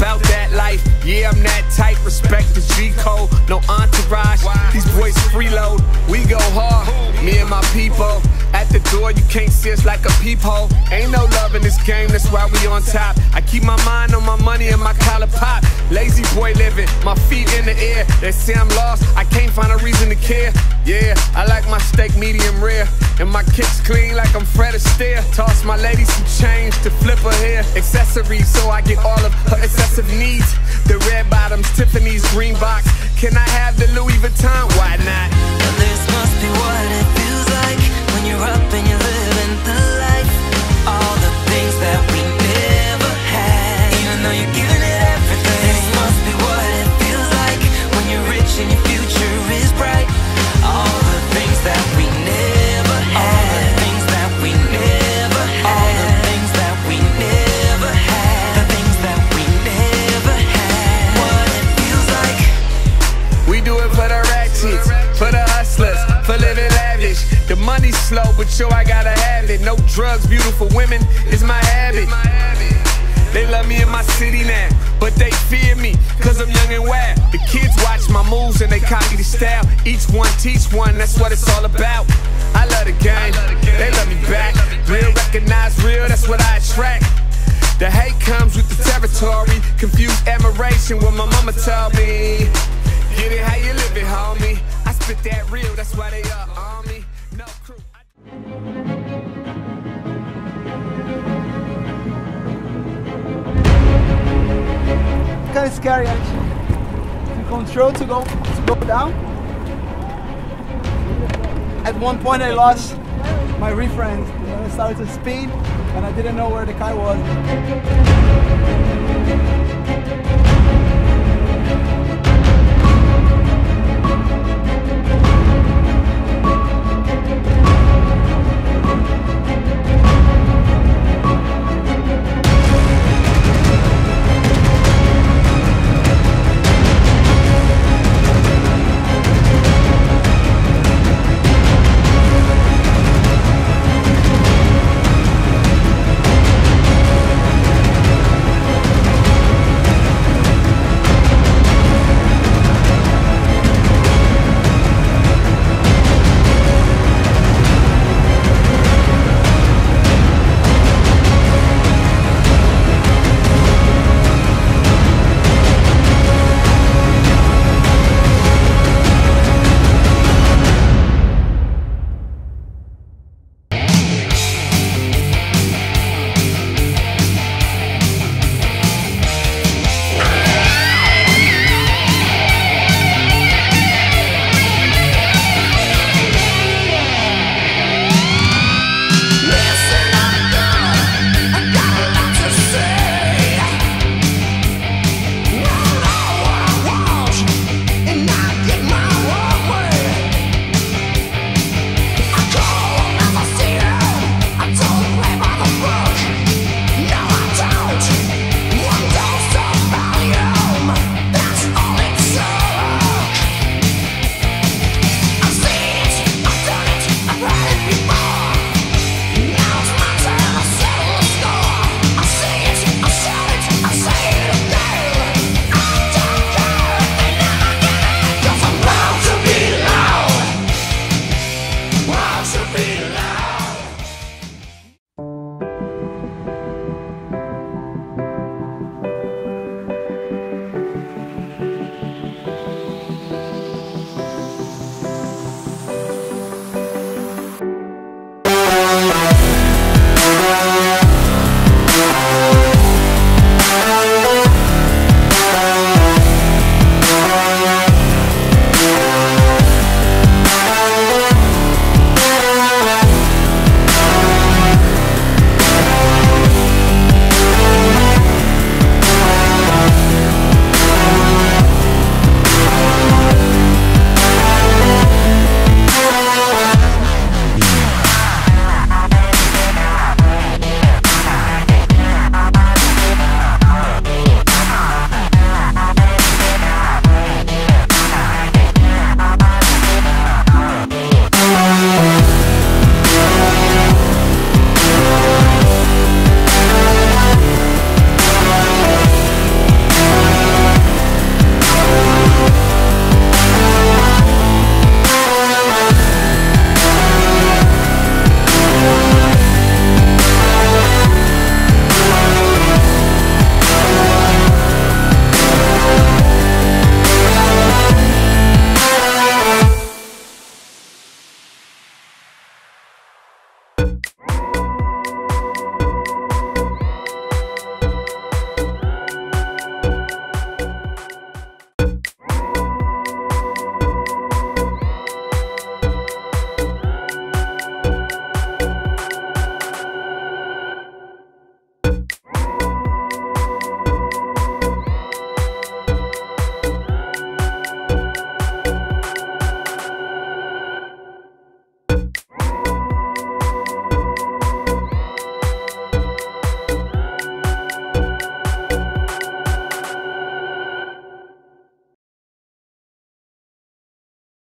about that life. Yeah, I'm that type. Respect the G code, no entourage. These boys freeload, we go hard. Me and my people at the door, you can't see us like a peephole. Ain't no love in this game, that's why we on top. I keep my mind on my money and my collar pop. Lazy boy living, my feet in the air. They say I'm lost, I can't find a reason to care. Yeah, I like my steak medium rare. And my kicks clean like I'm Fred Astaire. Toss my lady some change to flip her hair. Accessories so I get all of her excessive needs. The red bottoms, Tiffany's green box. Can I have the Louis Vuitton? Why not? This must be what it like when you're up and you're living the yo, I gotta have it. No drugs, beautiful women is my habit. They love me in my city now, but they fear me, cause I'm young and wild. The kids watch my moves and they copy the style. Each one teach one, that's what it's all about. I love the game, they love me back. Real recognize real, that's what I attract. The hate comes with the territory. Confused admiration what my mama told me. Get it how you live it, homie. I spit that real, that's why they up on me. Kind of scary actually. To control to go to go down. At one point I lost my reference I started to speed and I didn't know where the car was.